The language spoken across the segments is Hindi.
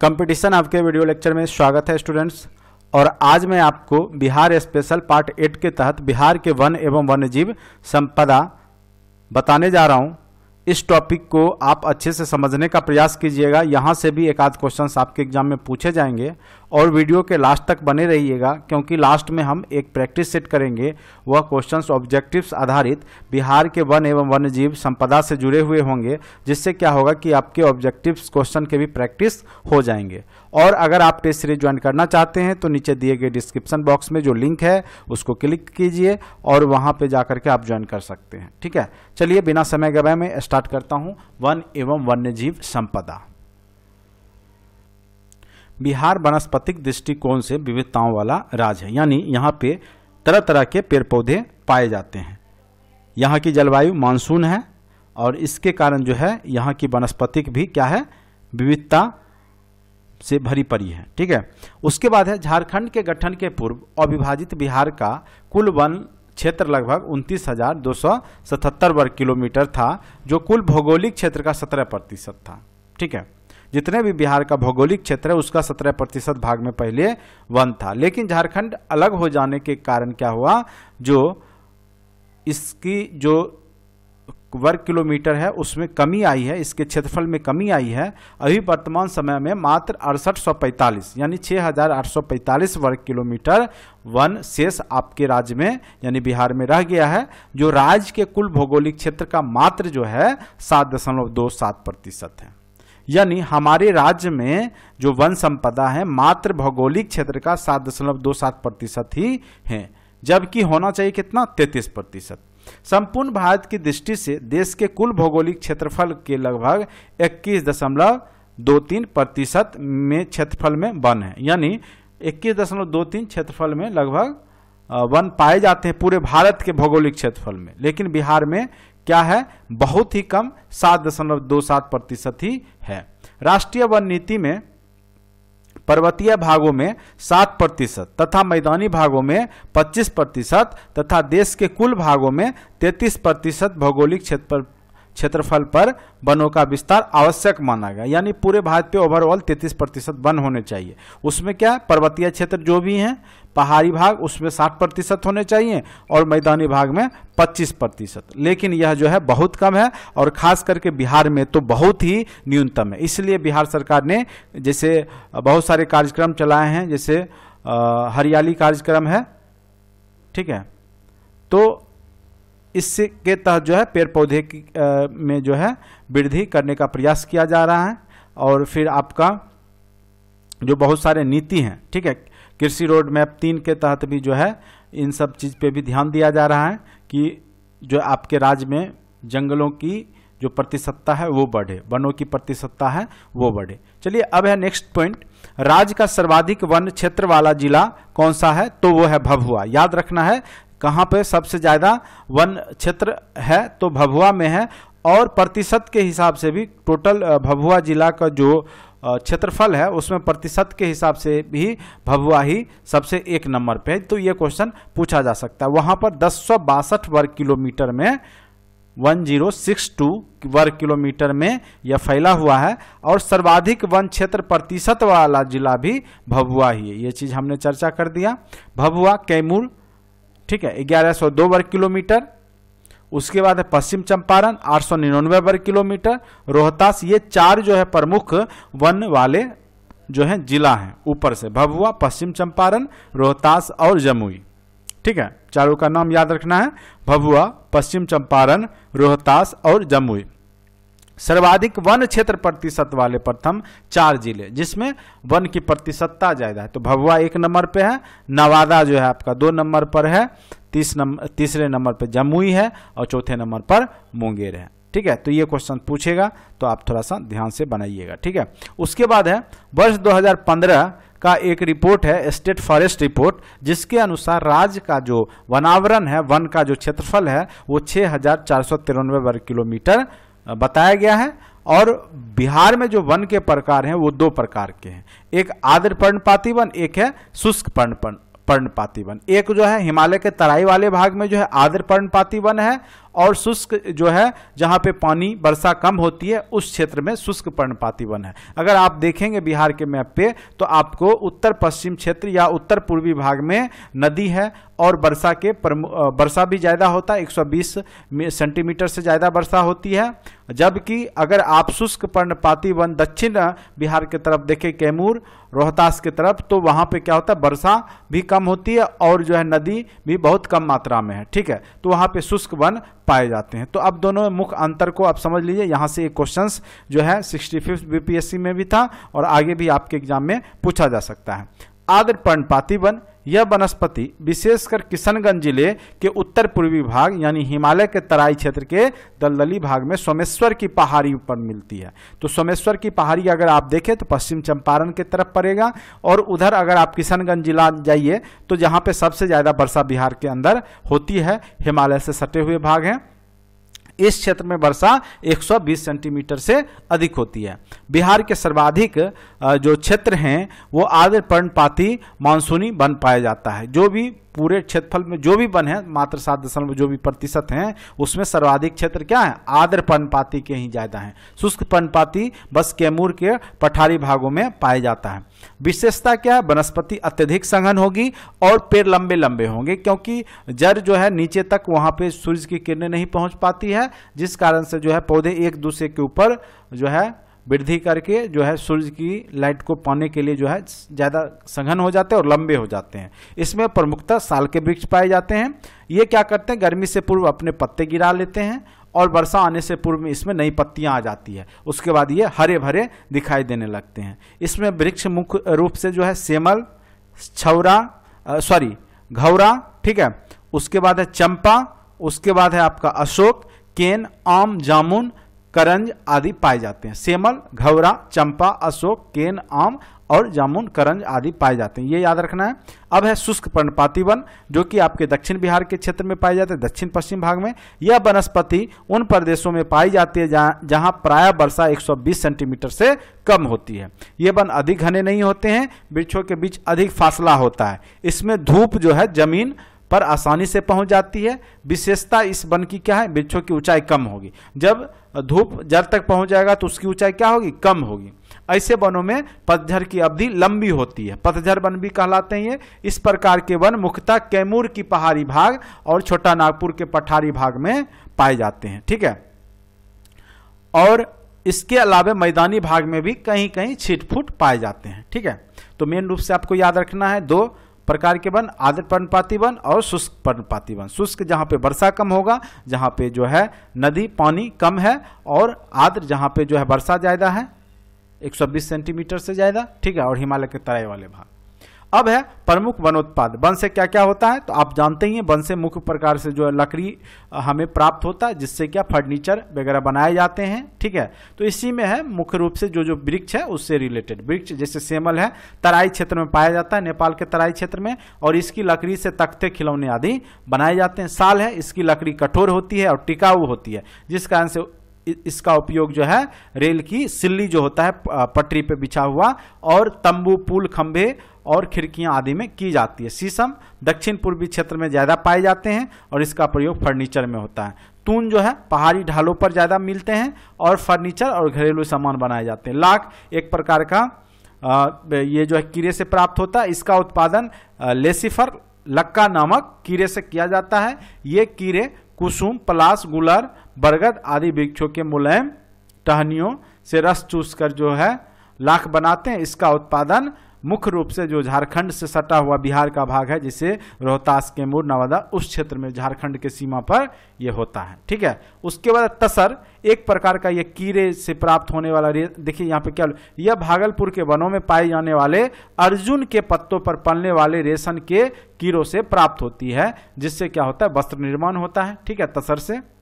कंपटीशन आपके वीडियो लेक्चर में स्वागत है स्टूडेंट्स। और आज मैं आपको बिहार स्पेशल पार्ट एट के तहत बिहार के वन एवं वन्य जीव संपदा बताने जा रहा हूँ। इस टॉपिक को आप अच्छे से समझने का प्रयास कीजिएगा। यहाँ से भी एक आध क्वेश्चन आपके एग्ज़ाम में पूछे जाएँगे। और वीडियो के लास्ट तक बने रहिएगा, क्योंकि लास्ट में हम एक प्रैक्टिस सेट करेंगे। वह क्वेश्चंस ऑब्जेक्टिव्स आधारित बिहार के वन एवं वन्य जीव संपदा से जुड़े हुए होंगे, जिससे क्या होगा कि आपके ऑब्जेक्टिव्स क्वेश्चन के भी प्रैक्टिस हो जाएँगे। और अगर आप टेस्ट सीरीज़ ज्वाइन करना चाहते हैं तो नीचे दिए गए डिस्क्रिप्शन बॉक्स में जो लिंक है, उसको क्लिक कीजिए और वहाँ पर जाकर के आप ज्वाइन कर सकते हैं। ठीक है? चलिए, बिना समय गवाए में स्टार्ट करता हूँ। वन एवं वन्य जीव संपदा। बिहार वनस्पतिक दृष्टिकोण से विविधताओं वाला राज्य है। यानी यहाँ पे तरह तरह के पेड़ पौधे पाए जाते हैं। यहाँ की जलवायु मानसून है और इसके कारण जो है यहाँ की वनस्पतिक भी क्या है? विविधता से भरी पड़ी है। ठीक है? उसके बाद है झारखंड के गठन के पूर्व अविभाजित बिहार का कुल वन क्षेत्र लगभग उनतीस हज़ार दो सौ सतहत्तर वर्ग किलोमीटर था, जो कुल भौगोलिक क्षेत्र का सत्रह प्रतिशत था। ठीक है? जितने भी बिहार का भौगोलिक क्षेत्र है, उसका सत्रह प्रतिशत भाग में पहले वन था। लेकिन झारखंड अलग हो जाने के कारण क्या हुआ? जो इसकी जो वर्ग किलोमीटर है, उसमें कमी आई है, इसके क्षेत्रफल में कमी आई है। अभी वर्तमान समय में मात्र अड़सठ सौ पैंतालीस, यानी छः हज़ार आठ सौ पैंतालीस वर्ग किलोमीटर वन शेष आपके राज्य में, यानी बिहार में रह गया है। जो राज्य के कुल भौगोलिक क्षेत्र का मात्र जो है, सात दशमलव दो सात प्रतिशत है। यानी हमारे राज्य में जो वन संपदा है, मात्र भौगोलिक क्षेत्र का सात दशमलव दो सात प्रतिशत ही है, जबकि होना चाहिए कितना? तैतीस प्रतिशत। संपूर्ण भारत की दृष्टि से देश के कुल भौगोलिक क्षेत्रफल के लगभग इक्कीस दशमलव दो तीन प्रतिशत में क्षेत्रफल में वन है। यानी इक्कीस दशमलव दो तीन क्षेत्रफल में लगभग वन पाए जाते हैं पूरे भारत के भौगोलिक क्षेत्रफल में। लेकिन बिहार में क्या है? बहुत ही कम, सात दशमलव दो सात प्रतिशत ही है। राष्ट्रीय वन नीति में, पर्वतीय भागों में सात प्रतिशत तथा मैदानी भागों में पच्चीस प्रतिशत तथा देश के कुल भागों में तैतीस प्रतिशत भौगोलिक क्षेत्र क्षेत्रफल पर वनों का विस्तार आवश्यक माना गया। यानी पूरे भारत पे ओवरऑल 33 प्रतिशत वन होने चाहिए। उसमें क्या पर्वतीय क्षेत्र जो भी हैं, पहाड़ी भाग, उसमें 60 प्रतिशत होने चाहिए और मैदानी भाग में 25 प्रतिशत। लेकिन यह जो है बहुत कम है और खास करके बिहार में तो बहुत ही न्यूनतम है। इसलिए बिहार सरकार ने जैसे बहुत सारे कार्यक्रम चलाए हैं, जैसे हरियाली कार्यक्रम है, ठीक है? तो इससे के तहत जो है पेड़ पौधे की आ, में जो है वृद्धि करने का प्रयास किया जा रहा है और फिर आपका जो बहुत सारे नीति हैं ठीक है कृषि रोड मैप तीन के तहत भी जो है इन सब चीज़ पे भी ध्यान दिया जा रहा है कि जो आपके राज्य में जंगलों की जो प्रतिशतता है वो बढ़े वनों की प्रतिशतता है वो बढ़े। चलिए अब है नेक्स्ट पॉइंट राज्य का सर्वाधिक वन क्षेत्र वाला जिला कौन सा है? तो वो है भभुआ। याद रखना है कहाँ पे सबसे ज़्यादा वन क्षेत्र है तो भभुआ में है, और प्रतिशत के हिसाब से भी टोटल भभुआ जिला का जो क्षेत्रफल है, उसमें प्रतिशत के हिसाब से भी भभुआ ही सबसे एक नंबर पे है। तो ये क्वेश्चन पूछा जा सकता है। वहाँ पर दस वर्ग किलोमीटर में 1062 वर्ग किलोमीटर में यह फैला हुआ है, और सर्वाधिक वन क्षेत्र प्रतिशत वाला जिला भी भभुआ ही है। ये चीज़ हमने चर्चा कर दिया। भभुआ, कैमूर ठीक है, ग्यारह सौ दो वर्ग किलोमीटर, उसके बाद है पश्चिम चंपारण, आठ सौ निन्यानवे वर्ग किलोमीटर, रोहतास, ये चार जो है प्रमुख वन वाले जो है, जिला हैं, ऊपर से, भभुआ, पश्चिम चंपारण, रोहतास और जमुई। ठीक है, चारों का नाम याद रखना है, भभुआ, पश्चिम चंपारण, रोहतास और जमुई। सर्वाधिक वन क्षेत्र प्रतिशत वाले प्रथम चार ज़िले, जिसमें वन की प्रतिशतता ज़्यादा है। तो भभुआ एक नंबर पे है, नवादा जो है आपका दो नंबर पर है, तीस नंबर तीसरे नंबर पर जमुई है और चौथे नंबर पर मुंगेर है। ठीक है तो ये क्वेश्चन पूछेगा तो आप थोड़ा सा ध्यान से बनाइएगा। ठीक है, उसके बाद है, वर्ष 2015 का एक रिपोर्ट है, स्टेट फॉरेस्ट रिपोर्ट, जिसके अनुसार राज्य का जो वनावरण है, वन का जो क्षेत्रफल है, वो तिरानवे वर्ग किलोमीटर बताया गया है, और बिहार में जो वन के प्रकार हैं, वो दो प्रकार के हैं। एक आर्द्र पर्णपाती वन एक है शुष्क पर्ण पर्णपाती वन एक जो है हिमालय के तराई वाले भाग में जो है आर्द्र पर्णपाती वन है और शुष्क जो है, जहाँ पे पानी, वर्षा कम होती है, उस क्षेत्र में शुष्क पर्णपाती वन है। अगर आप देखेंगे बिहार के मैप पे तो आपको उत्तर पश्चिम क्षेत्र या उत्तर पूर्वी भाग में नदी है और वर्षा के वर्षा भी ज़्यादा होता है 120 सेंटीमीटर से ज़्यादा वर्षा होती है। जबकि अगर आप शुष्क पर्णपाती वन दक्षिण बिहार के तरफ़ देखें, कैमूर, रोहतास की तरफ़ तो वहाँ पे क्या होता है, वर्षा भी कम होती है और जो है नदी भी बहुत कम मात्रा में है। ठीक है तो वहाँ पे शुष्क वन पाए जाते हैं। तो अब दोनों मुख्य अंतर को आप समझ लीजिए। यहाँ से एक क्वेश्चन जो है सिक्सटी फिफ्थ बीपीएससी में भी था और आगे भी आपके एग्ज़ाम में पूछा जा सकता है। आदर पर्णपाती वन यह वनस्पति, विशेषकर किशनगंज ज़िले के उत्तर पूर्वी भाग, यानी हिमालय के तराई क्षेत्र के दलदली भाग में सोमेश्वर की पहाड़ी पर मिलती है। तो सोमेश्वर की पहाड़ी अगर आप देखें तो पश्चिम चंपारण के तरफ़ पड़ेगा, और उधर अगर आप किशनगंज जिला जाइए तो जहाँ पे सबसे ज़्यादा वर्षा बिहार के अंदर होती है, हिमालय से सटे हुए भाग हैं। इस क्षेत्र में वर्षा 120 सेंटीमीटर से अधिक होती है। बिहार के सर्वाधिक जो क्षेत्र हैं, वो आर्द्र पर्णपाती मानसूनी बन पाया जाता है। जो भी पूरे क्षेत्रफल में जो भी वन है, मात्र सात दशमलव जो भी प्रतिशत हैं, उसमें सर्वाधिक क्षेत्र क्या है? आर्द्र पर्णपाती के ही ज़्यादा हैं। शुष्क पर्णपाती बस कैमूर के पठारी भागों में पाया जाता है। विशेषता क्या है? वनस्पति अत्यधिक संघन होगी और पेड़ लंबे लंबे होंगे, क्योंकि जड़ जो है नीचे तक वहाँ पे सूर्य की किरणें नहीं पहुँच पाती है, जिस कारण से जो है पौधे एक दूसरे के ऊपर जो है वृद्धि करके जो है सूर्य की लाइट को पाने के लिए जो है ज़्यादा सघन हो जाते हैं और लंबे हो जाते हैं। इसमें प्रमुखता साल के वृक्ष पाए जाते हैं। ये क्या करते हैं? गर्मी से पूर्व अपने पत्ते गिरा लेते हैं और वर्षा आने से पूर्व में इसमें नई पत्तियाँ आ जाती है। उसके बाद ये हरे भरे दिखाई देने लगते हैं। इसमें वृक्ष मुख्य रूप से जो है सेमल, छौरा सॉरी, घौरा, ठीक है। उसके बाद है चंपा, उसके बाद है आपका अशोक, केन, आम, जामुन करंज आदि पाए जाते हैं। सेमल, घवरा, चंपा, अशोक, केन, आम और जामुन, करंज आदि पाए जाते हैं। ये याद रखना है। अब है शुष्क पर्णपाती वन जो कि आपके दक्षिण बिहार के क्षेत्र में पाए जाते हैं, दक्षिण पश्चिम भाग में। यह वनस्पति उन प्रदेशों में पाई जाती है जहाँ जहाँ प्राय वर्षा 120 सेंटीमीटर से कम होती है। ये वन अधिक घने नहीं होते हैं, वृक्षों के बीच अधिक फासला होता है। इसमें धूप जो है, ज़मीन पर आसानी से पहुँच जाती है। विशेषता इस वन की क्या है? वृक्षों की ऊंचाई कम होगी। जब धूप जड़ तक पहुँच जाएगा तो उसकी ऊंचाई क्या होगी? कम होगी। ऐसे वनों में पतझड़ की अवधि लंबी होती है। पतझड़ वन भी कहलाते हैं इस प्रकार के वन मुख्यतः कैमूर की पहाड़ी भाग और छोटा नागपुर के पठारी भाग में पाए जाते हैं। ठीक है? और इसके अलावा मैदानी भाग में भी कहीं कहीं छिटफुट पाए जाते हैं। ठीक है? तो मेन रूप से आपको याद रखना है। दो प्रकार के वन आद्र पर्णपाती वन और शुष्क पर्णपाती वन। शुष्क जहाँ पे वर्षा कम होगा, जहाँ पे जो है नदी, पानी कम है और आद्र जहाँ पे जो है वर्षा ज़्यादा है 120 सेंटीमीटर से ज़्यादा, ठीक है, और हिमालय के तराई वाले भाग। अब है प्रमुख वनोत्पाद। वन से क्या क्या होता है? तो आप जानते ही हैं, वन से मुख्य प्रकार से जो है लकड़ी हमें प्राप्त होता है, जिससे क्या फर्नीचर वगैरह बनाए जाते हैं। ठीक है? तो इसी में है मुख्य रूप से जो जो वृक्ष है, उससे रिलेटेड। वृक्ष जैसे सेमल है, तराई क्षेत्र में पाया जाता है, नेपाल के तराई क्षेत्र में, और इसकी लकड़ी से तख्ते, खिलौने आदि बनाए जाते हैं। साल है, इसकी लकड़ी कठोर होती है और टिकाऊ होती है, जिस कारण से इसका उपयोग जो है रेल की सिल्ली जो होता है पटरी पे बिछा हुआ और तंबू पुल खंभे और खिड़कियाँ आदि में की जाती है। शीशम दक्षिण पूर्वी क्षेत्र में ज़्यादा पाए जाते हैं और इसका प्रयोग फर्नीचर में होता है। तून जो है पहाड़ी ढालों पर ज़्यादा मिलते हैं और फर्नीचर और घरेलू सामान बनाए जाते हैं। लाख एक प्रकार का आ, ये जो है कीड़े से प्राप्त होता है। इसका उत्पादन लेसिफर लक्का नामक कीड़े से किया जाता है। ये कीड़े कुसुम पलाश गुलर, बरगद आदि वृक्षों के मुलायम टहनियों से रस चूस कर जो है लाख बनाते हैं। इसका उत्पादन मुख्य रूप से जो झारखंड से सटा हुआ बिहार का भाग है, जिसे रोहतास कैमूर नवादा, उस क्षेत्र में झारखंड के सीमा पर यह होता है। ठीक है? उसके बाद तसर, एक प्रकार का यह कीड़े से प्राप्त होने वाला देखिए यहाँ पे क्या यह भागलपुर के वनों में पाए जाने वाले अर्जुन के पत्तों पर पलने वाले रेशम के कीड़ों से प्राप्त होती है, जिससे क्या होता है? वस्त्र निर्माण होता है। ठीक है? तसर से।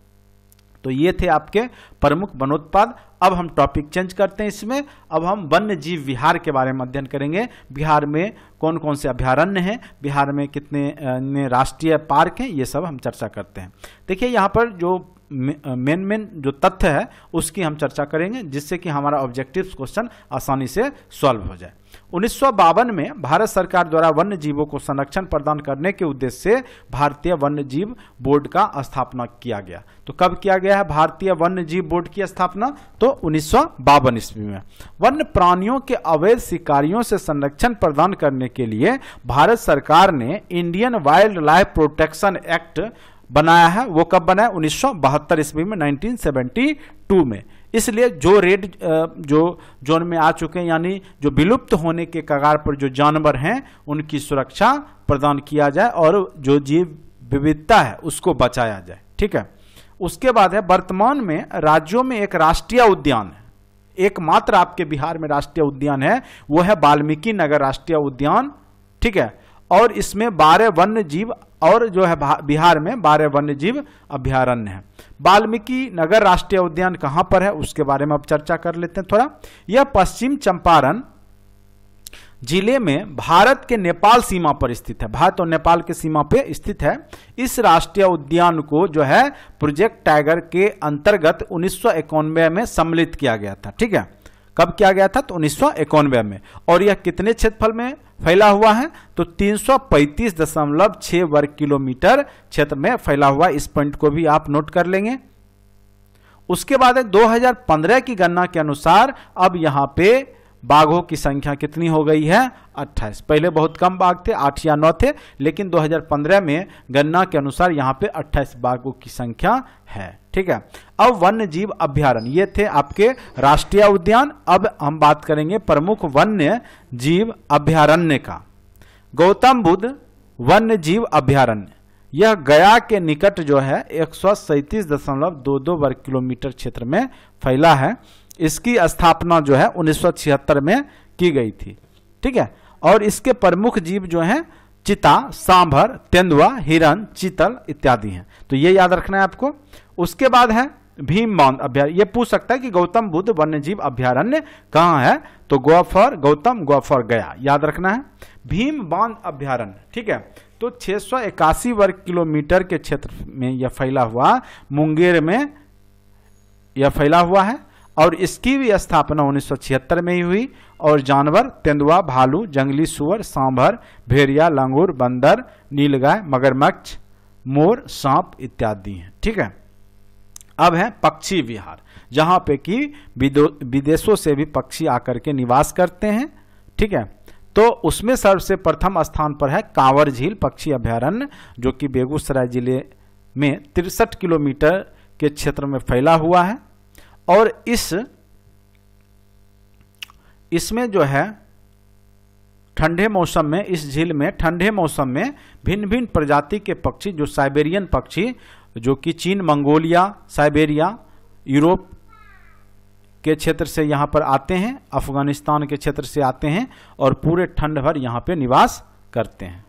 तो ये थे आपके प्रमुख वनोत्पाद। अब हम टॉपिक चेंज करते हैं इसमें। अब हम वन्य जीव विहार के बारे में अध्ययन करेंगे। बिहार में कौन कौन से अभ्यारण्य हैं? बिहार में कितने राष्ट्रीय पार्क हैं? ये सब हम चर्चा करते हैं। देखिए, यहाँ पर जो मेन मेन जो तथ्य है, उसकी हम चर्चा करेंगे, जिससे कि हमारा ऑब्जेक्टिव क्वेश्चन आसानी से सॉल्व हो जाए। उन्नीस सौ बावन में भारत सरकार द्वारा वन्य जीवों को संरक्षण प्रदान करने के उद्देश्य से भारतीय वन्य जीव बोर्ड का स्थापना किया गया। तो कब किया गया है भारतीय वन्य जीव बोर्ड की स्थापना? तो उन्नीस सौ बावन ईस्वी में। वन्य प्राणियों के अवैध शिकारियों से संरक्षण प्रदान करने के लिए भारत सरकार ने Indian wild life protection act बनाया है, वो कब बना है? उन्नीस ईस्वी में 1972 में। इसलिए जो रेड जो जोन में आ चुके हैं, यानी जो विलुप्त होने के कगार पर जो जानवर हैं, उनकी सुरक्षा प्रदान किया जाए और जो जीव विविधता है, उसको बचाया जाए। ठीक है? उसके बाद है, वर्तमान में राज्यों में एक राष्ट्रीय उद्यान है। एकमात्र आपके बिहार में राष्ट्रीय उद्यान है, वो है वाल्मीकि नगर राष्ट्रीय उद्यान। ठीक है? और इसमें बारह वन्य जीव और जो है बिहार में बारह वन्य जीव अभ्यारण्य है। वाल्मीकि नगर राष्ट्रीय उद्यान कहाँ पर है, उसके बारे में अब चर्चा कर लेते हैं थोड़ा। यह पश्चिम चंपारण ज़िले में भारत के नेपाल सीमा पर स्थित है। भारत और नेपाल के सीमा पे स्थित है। इस राष्ट्रीय उद्यान को जो है, प्रोजेक्ट टाइगर के अंतर्गत उन्नीस सौ इक्यानवे में सम्मिलित किया गया था। ठीक है? कब किया गया था? तो उन्नीस में। और यह कितने क्षेत्रफल में फैला हुआ है? तो तीन वर्ग किलोमीटर क्षेत्र में फैला हुआ इस पॉइंट को भी आप नोट कर लेंगे। उसके बाद 2015 की गणना के अनुसार अब यहाँ पे बाघों की संख्या कितनी हो गई है? 28 पहले बहुत कम बाघ थे, आठ या नौ थे, लेकिन 2015 में गणना के अनुसार यहाँ पे 28 बाघों की संख्या है। ठीक है? अब वन्य जीव अभ्यारण्य। ये थे आपके राष्ट्रीय उद्यान। अब हम बात करेंगे प्रमुख वन्य जीव अभ्यारण्य का। गौतम बुद्ध वन्य जीव अभ्यारण्य। यह गया के निकट जो है, एक वर्ग किलोमीटर क्षेत्र में फैला है। इसकी स्थापना जो है उन्नीस सौ छिहत्तर में की गई थी। ठीक है? और इसके प्रमुख जीव जो हैं, चिता, सांभर, तेंदुआ हिरण चीतल इत्यादि हैं। तो ये याद रखना है आपको। उसके बाद है भीम बाँध अभ्यारण्य। ये पूछ सकता है कि गौतम बुद्ध वन्य जीव अभ्यारण्य कहाँ है? तो गोफर गौतम गोफर गया। याद रखना है। भीम बाँध अभ्यारण्य। ठीक है? तो छह वर्ग किलोमीटर के क्षेत्र में यह फैला हुआ, मुंगेर में यह फैला हुआ है। और इसकी भी स्थापना उन्नीस सौ छिहत्तर में ही हुई और जानवर, तेंदुआ, भालू, जंगली सुअर, सांभर, भेड़िया, लंगूर, बंदर, नीलगाय, मगरमच्छ, मोर, सांप इत्यादि हैं। ठीक है? अब है पक्षी विहार, जहाँ पे कि विदेशों से भी पक्षी आकर के निवास करते हैं। ठीक है? तो उसमें सबसे प्रथम स्थान पर है कांवर झील पक्षी अभ्यारण्य, जो कि बेगूसराय ज़िले में तिरसठ किलोमीटर के क्षेत्र में फैला हुआ है। और इस, इसमें जो है, ठंडे मौसम में, इस झील में, ठंडे मौसम में भिन्न भिन्न प्रजाति के पक्षी, जो साइबेरियन पक्षी, जो कि चीन, मंगोलिया, साइबेरिया, यूरोप के क्षेत्र से यहाँ पर आते हैं, अफ़गानिस्तान के क्षेत्र से आते हैं और पूरे ठंड भर यहाँ पे निवास करते हैं।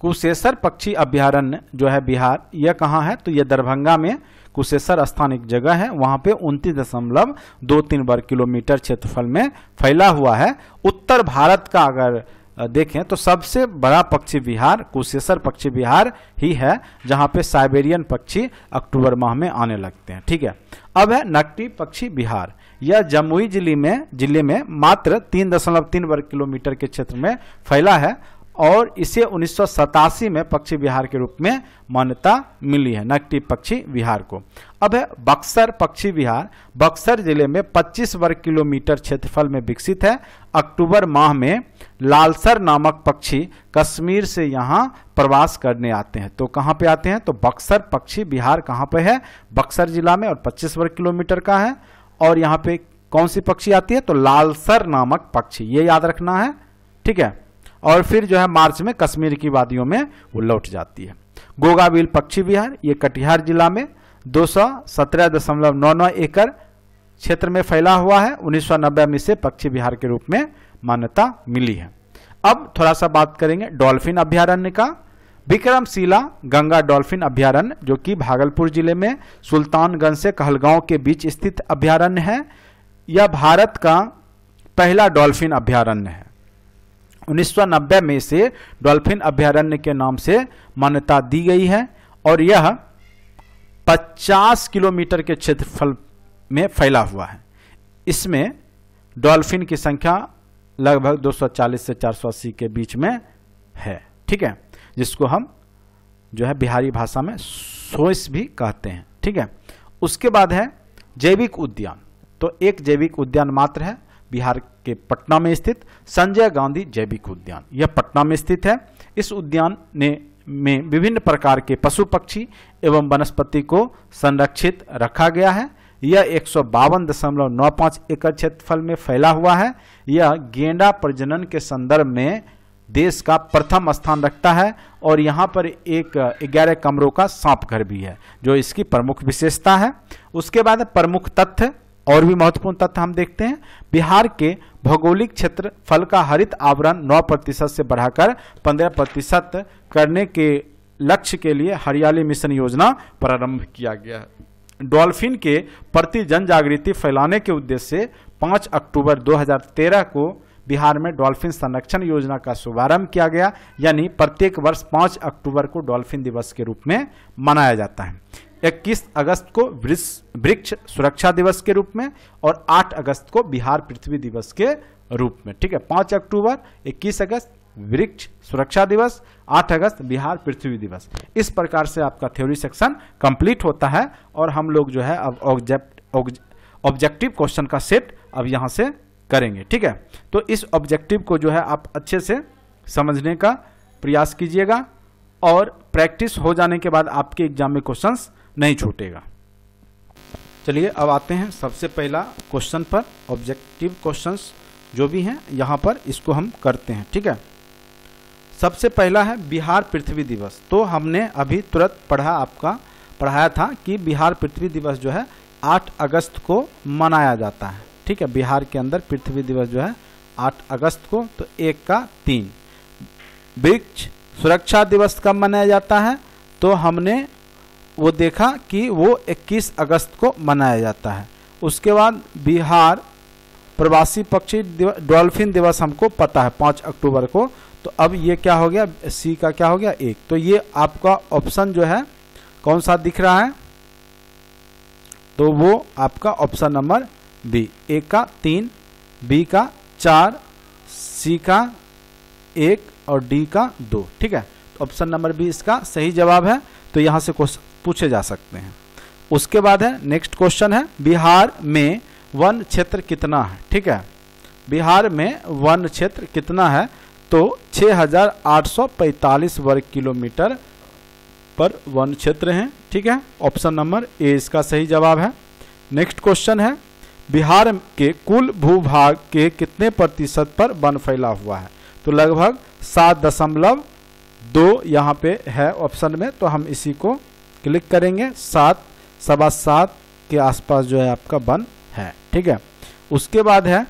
कुशेश्वर पक्षी अभ्यारण्य जो है बिहार, यह कहाँ है? तो यह दरभंगा में कुशेश्वर स्थान एक जगह है। वहाँ पे उनतीस दशमलव दो तीन वर्ग किलोमीटर क्षेत्रफल में फैला हुआ है। उत्तर भारत का अगर देखें तो सबसे बड़ा पक्षी विहार कुशेश्वर पक्षी विहार ही है, जहाँ पे साइबेरियन पक्षी अक्टूबर माह में आने लगते हैं। ठीक है? अब है नकटी पक्षी विहार यह जमुई ज़िले में ज़िले में मात्र तीन दशमलव तीन वर्ग किलोमीटर के क्षेत्र में फैला है। और इसे उन्नीस सौ सतासी में पक्षी विहार के रूप में मान्यता मिली है नकटी पक्षी विहार को। अब है बक्सर पक्षी विहार। बक्सर ज़िले में 25 वर्ग किलोमीटर क्षेत्रफल में विकसित है। अक्टूबर माह में लालसर नामक पक्षी कश्मीर से यहाँ प्रवास करने आते हैं। तो कहाँ पे आते हैं? तो बक्सर पक्षी विहार कहाँ पे है? बक्सर जिला में और 25 वर्ग किलोमीटर का है। और यहाँ पे कौन सी पक्षी आती है? तो लालसर नामक पक्षी। ये याद रखना है। ठीक है? और फिर जो है मार्च में कश्मीर की वादियों में वो लौट जाती है। गोगाबिल पक्षी विहार, ये कटिहार जिला में दो एकड़ क्षेत्र में फैला हुआ है। उन्नीस सौ नब्बे में से पक्षी विहार के रूप में मान्यता मिली है। अब थोड़ा सा बात करेंगे डॉल्फिन अभ्यारण्य का। विक्रमशिला गंगा डॉल्फिन अभ्यारण्य, जो कि भागलपुर ज़िले में सुल्तानगंज से कहलगांव के बीच स्थित अभ्यारण्य है। यह भारत का पहला डॉल्फिन अभ्यारण्य है। 1990 में से डॉल्फिन अभ्यारण्य के नाम से मान्यता दी गई है और यह 50 किलोमीटर के क्षेत्रफल में फैला हुआ है। इसमें डॉल्फिन की संख्या लगभग 240 से 480 के बीच में है, ठीक है? जिसको हम जो है बिहारी भाषा में सोइस भी कहते हैं, ठीक है? उसके बाद है जैविक उद्यान। तो एक जैविक उद्यान मात्र है बिहार के पटना में स्थित संजय गांधी जैविक उद्यान। यह पटना में स्थित है। इस उद्यान ने, में विभिन्न प्रकार के पशु पक्षी एवं वनस्पति को संरक्षित रखा गया है। यह एक एकड़ क्षेत्रफल में फैला हुआ है। यह गेंडा प्रजनन के संदर्भ में देश का प्रथम स्थान रखता है और यहाँ पर एक ग्यारह कमरों का सांप घर भी है, जो इसकी प्रमुख विशेषता है। उसके बाद प्रमुख तथ्य और भी महत्वपूर्ण तथ्य हम देखते हैं, बिहार के भौगोलिक क्षेत्र, फल का हरित आवरण 9 प्रतिशत से बढ़ाकर 15 प्रतिशत करने के लक्ष्य के लिए हरियाली मिशन योजना प्रारंभ किया गया। है डॉल्फिन के प्रति जन जागृति फैलाने के उद्देश्य से 5 अक्टूबर 2013 को बिहार में डॉल्फिन संरक्षण योजना का शुभारंभ किया गया, यानी प्रत्येक वर्ष 5 अक्टूबर को डॉल्फिन दिवस के रूप में मनाया जाता है। 21 अगस्त को वृक्ष सुरक्षा दिवस के रूप में और 8 अगस्त को बिहार पृथ्वी दिवस के रूप में, ठीक है? 5 अक्टूबर 21 अगस्त, वृक्ष सुरक्षा दिवस 8 अगस्त, बिहार पृथ्वी दिवस। इस प्रकार से आपका थ्योरी सेक्शन कंप्लीट होता है और हम लोग जो है अब ऑब्जेक्टिव क्वेश्चन का सेट अब यहाँ से करेंगे, ठीक है? तो इस ऑब्जेक्टिव को जो है आप अच्छे से समझने का प्रयास कीजिएगा और प्रैक्टिस हो जाने के बाद आपके एग्ज़ाम में क्वेश्चंस नहीं छूटेगा। चलिए, अब आते हैं सबसे पहला क्वेश्चन पर ऑब्जेक्टिव क्वेश्चंस जो भी हैं, यहाँ पर इसको हम करते हैं, ठीक है? सबसे पहला है बिहार पृथ्वी दिवस। तो हमने अभी तुरंत पढ़ा आपका, पढ़ाया था कि बिहार पृथ्वी दिवस जो है 8 अगस्त को मनाया जाता है, ठीक है? बिहार के अंदर पृथ्वी दिवस जो है 8 अगस्त को तो एक का तीन। वृक्ष सुरक्षा दिवस कब मनाया जाता है? तो हमने वो देखा कि वो 21 अगस्त को मनाया जाता है। उसके बाद बिहार प्रवासी पक्षी डॉल्फिन दिवस हमको पता है पाँच अक्टूबर को। तो अब ये क्या हो गया? सी का क्या हो गया? एक। तो ये आपका ऑप्शन जो है, कौन सा दिख रहा है? तो वो आपका ऑप्शन नंबर बी। ए का तीन, बी का चार, सी का एक और डी का दो। ठीक है? तो ऑप्शन नंबर बी इसका सही जवाब है। तो यहाँ से क्वेश्चन पूछे जा सकते हैं। उसके बाद है नेक्स्ट क्वेश्चन है बिहार में वन क्षेत्र कितना है? ठीक है? बिहार में वन क्षेत्र कितना है? तो 6,845 वर्ग किलोमीटर पर वन क्षेत्र है। ठीक है? ऑप्शन नंबर ए इसका सही जवाब है। नेक्स्ट क्वेश्चन है बिहार के कुल भूभाग के कितने प्रतिशत पर वन फैला हुआ है? तो लगभग सात दशमलव दो यहाँ पे है ऑप्शन में तो हम इसी को क्लिक करेंगे, सात, सवा सात के आसपास जो है आपका वन है, ठीक है? उसके बाद है,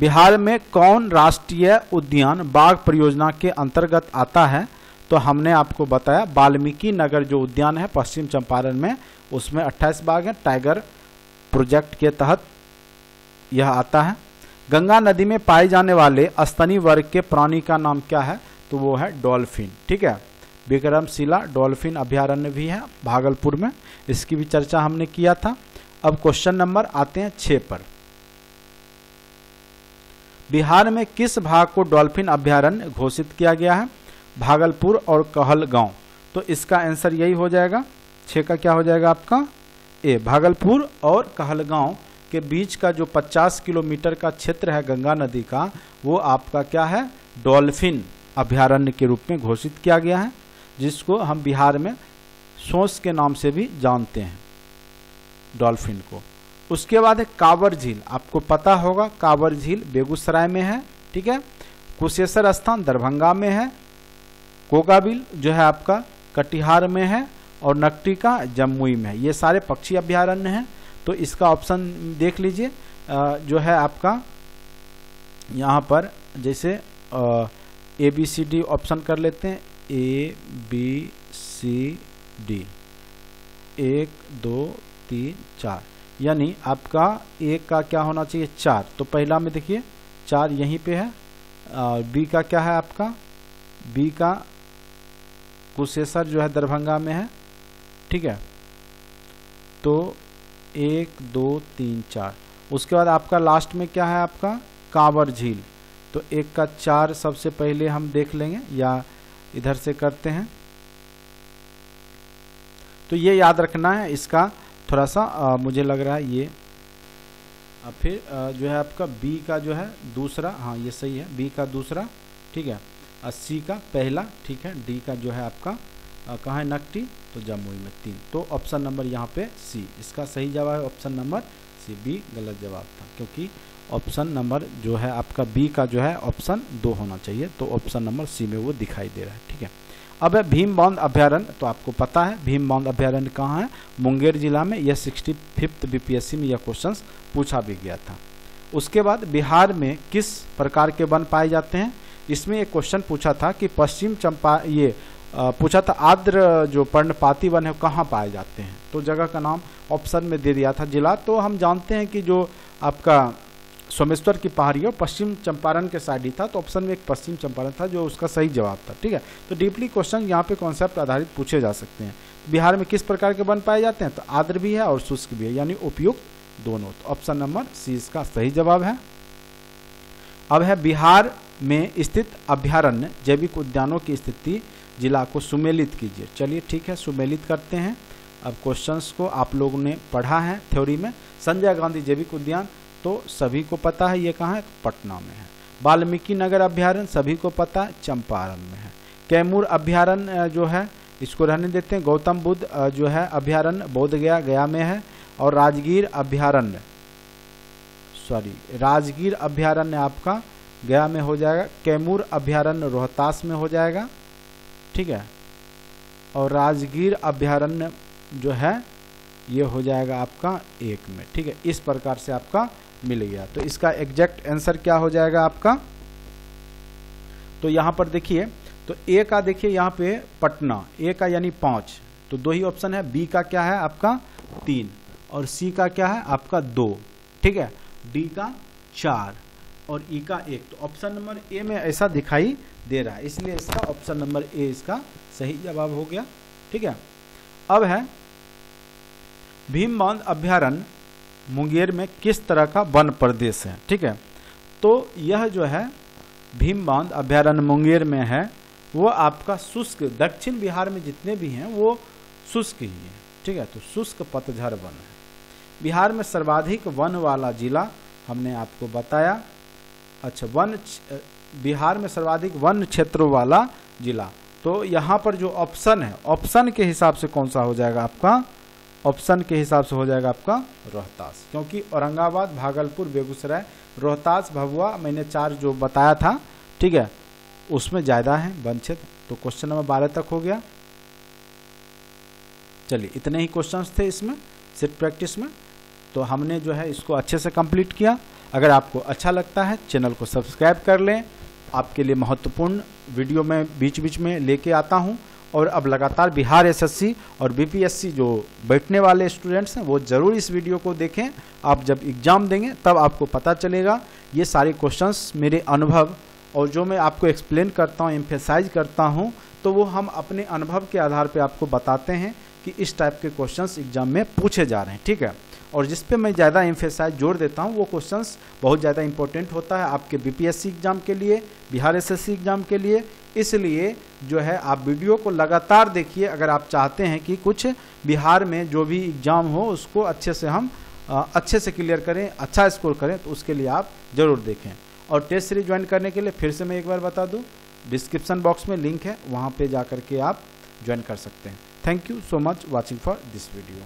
बिहार में कौन राष्ट्रीय उद्यान बाघ परियोजना के अंतर्गत आता है? तो हमने आपको बताया, वाल्मीकि नगर जो उद्यान है, पश्चिम चंपारण में, उसमें 28 बाघ है। टाइगर प्रोजेक्ट के तहत यह आता है। गंगा नदी में पाए जाने वाले स्तनी वर्ग के प्राणी का नाम क्या है? तो वो है डॉल्फिन, ठीक है? विक्रमशिला डॉल्फिन अभ्यारण्य भी है, भागलपुर में। इसकी भी चर्चा हमने किया था। अब क्वेश्चन नंबर आते हैं छह पर। बिहार में किस भाग को डॉल्फिन अभ्यारण्य घोषित किया गया है? भागलपुर और कहलगांव। तो इसका आंसर यही हो जाएगा। छह का क्या हो जाएगा आपका? ए, भागलपुर और कहलगांव के बीच का जो 50 किलोमीटर का क्षेत्र है गंगा नदी का, वो आपका क्या है? डॉल्फिन अभ्यारण्य के रूप में घोषित किया गया है। जिसको हम बिहार में सोस के नाम से भी जानते हैं, डॉल्फिन को। उसके बाद है कांवर झील। आपको पता होगा कांवर झील बेगूसराय में है, ठीक है? कुशेश्वर स्थान दरभंगा में है कोकाबिल जो है आपका कटिहार में है, और नकटिका जमुई में है। ये सारे पक्षी अभ्यारण्य हैं। तो इसका ऑप्शन देख लीजिए। जो है आपका यहाँ पर जैसे A B C D option कर लेते हैं। ए बी सी डी एक, दो, तीन, चार। यानी आपका एक का क्या होना चाहिए? चार। तो पहला में देखिए, चार यहीं पे है। और बी का क्या है आपका? बी का कुशेश्वर जो है दरभंगा में है। ठीक है? तो एक, दो, तीन, चार। उसके बाद आपका लास्ट में क्या है आपका? कांवर झील। तो एक का चार सबसे पहले हम देख लेंगे, या इधर से करते हैं। तो ये याद रखना है इसका थोड़ा सा आ, मुझे लग रहा है ये। आ, फिर आ, जो है आपका बी का जो है दूसरा हाँ ये सही है बी का दूसरा ठीक है। और सी का पहला ठीक है डी का जो है आपका कहाँ है नकटी? तो जमुई में तीन। तो ऑप्शन नंबर यहाँ पे सी इसका सही जवाब है ऑप्शन नंबर सी बी गलत जवाब था, क्योंकि ऑप्शन नंबर जो है, आपका बी का जो है ऑप्शन दो होना चाहिए तो ऑप्शन नंबर सी में वो दिखाई दे रहा है, ठीक है। अब है भीम बाँध अभ्यारण्य तो आपको पता है भीम बाँध अभ्यारण्य कहाँ है? मुंगेर जिला में यह सिक्सटी फिफ्थ बीपीएससी में यह क्वेश्चन पूछा भी गया था। उसके बाद बिहार में किस प्रकार के वन पाए जाते हैं? इसमें एक क्वेश्चन पूछा था कि पश्चिम चंपा, ये पूछा था, आर्द्र जो पर्णपाती वन है, कहाँ पाए जाते हैं? तो जगह का नाम ऑप्शन में दे दिया था जिला। तो हम जानते हैं कि जो आपका सोमेश्वर की पहाड़ी है पश्चिम चंपारण के साइड ही था। तो ऑप्शन में एक पश्चिम चंपारण था जो उसका सही जवाब था, ठीक है? तो डीपली क्वेश्चन यहाँ पे कॉन्सेप्ट आधारित पूछे जा सकते हैं। बिहार में किस प्रकार के वन पाए जाते हैं? तो आद्र भी है और शुष्क भी है, यानी उपयुक्त दोनों। तो ऑप्शन नंबर सी इसका सही जवाब है। अब है बिहार में स्थित अभ्यारण्य, जैविक उद्यानों की स्थिति। जिला को सुमेलित कीजिए। चलिए ठीक है, सुमेलित करते हैं। अब क्वेश्चंस को आप लोगों ने पढ़ा है थ्योरी में। संजय गांधी जैविक उद्यान तो सभी को पता है ये कहाँ है? पटना में है। वाल्मीकि नगर अभ्यारण्य, सभी को पता है, चंपारण में है। कैमूर अभ्यारण्य जो है, इसको रहने देते हैं। गौतम बुद्ध जो है, अभ्यारण्य बोध गया गया में है। और राजगीर अभ्यारण्य सॉरी राजगीर अभ्यारण्य आपका गया में हो जाएगा। कैमूर अभ्यारण्य रोहतास में हो जाएगा। ठीक है? और राजगीर अभ्यारण्य जो है, ये हो जाएगा आपका एक में, ठीक है? इस प्रकार से आपका मिल गया। तो इसका एग्जैक्ट आंसर क्या हो जाएगा आपका? तो यहाँ पर देखिए तो ए का देखिए यहाँ पे पटना ए का यानी पाँच। तो दो ही ऑप्शन है बी का क्या है आपका तीन, और सी का क्या है आपका दो, ठीक है? डी का चार। और ई का एक तो ऑप्शन नंबर ए में ऐसा दिखाई दे रहा है। इसलिए इसका ऑप्शन नंबर ए इसका सही जवाब हो गया। ठीक है? अब है भीम बाँध अभ्यारण्य मुंगेर में किस तरह का वन प्रदेश है? ठीक है? तो यह जो है भीम बाँध अभ्यारण्य मुंगेर में है, वो आपका शुष्क, दक्षिण बिहार में जितने भी हैं, वो शुष्क ही है। ठीक है? तो शुष्क पतझर वन है। बिहार में सर्वाधिक वन वाला जिला हमने आपको बताया। अच्छा वन बिहार में सर्वाधिक वन क्षेत्रों वाला जिला। तो यहाँ पर जो ऑप्शन है ऑप्शन के हिसाब से कौन सा हो जाएगा आपका? ऑप्शन के हिसाब से हो जाएगा आपका रोहतास। क्योंकि औरंगाबाद, भागलपुर, बेगूसराय, रोहतास, भभुआ, मैंने चार जो बताया था, ठीक है, उसमें ज़्यादा है वन क्षेत्र। तो क्वेश्चन नंबर बारह तक हो गया। चलिए, इतने ही क्वेश्चंस थे इसमें, सिर्फ़ प्रैक्टिस में। तो हमने जो है इसको अच्छे से कंप्लीट किया। अगर आपको अच्छा लगता है, चैनल को सब्सक्राइब कर लें। आपके लिए महत्वपूर्ण वीडियो में बीच बीच में लेके आता हूँ। और अब लगातार बिहार एसएससी और बीपीएससी जो बैठने वाले स्टूडेंट्स हैं, वो ज़रूर इस वीडियो को देखें। आप जब एग्ज़ाम देंगे, तब आपको पता चलेगा, ये सारे क्वेश्चंस मेरे अनुभव और जो मैं आपको एक्सप्लेन करता हूँ, एम्फेसाइज करता हूँ तो वो हम अपने अनुभव के आधार पर आपको बताते हैं कि इस टाइप के क्वेश्चंस एग्ज़ाम में पूछे जा रहे हैं। ठीक है? और जिस पे मैं ज़्यादा एम्फेसाइज जोड़ देता हूँ, वो क्वेश्चंस बहुत ज़्यादा इंपॉर्टेंट होता है आपके बीपीएससी एग्ज़ाम के लिए, बिहार एसएससी एग्ज़ाम के लिए। इसलिए जो है, आप वीडियो को लगातार देखिए, अगर आप चाहते हैं कि कुछ बिहार में जो भी एग्ज़ाम हो, उसको अच्छे से हम अच्छे से क्लियर करें अच्छा स्कोर करें तो उसके लिए आप ज़रूर देखें। और टेस्ट सीरीज़ ज्वाइन करने के लिए फिर से मैं एक बार बता दूँ डिस्क्रिप्शन बॉक्स में लिंक है, वहाँ पर जा के आप ज्वाइन कर सकते हैं। Thank you so much watching for this video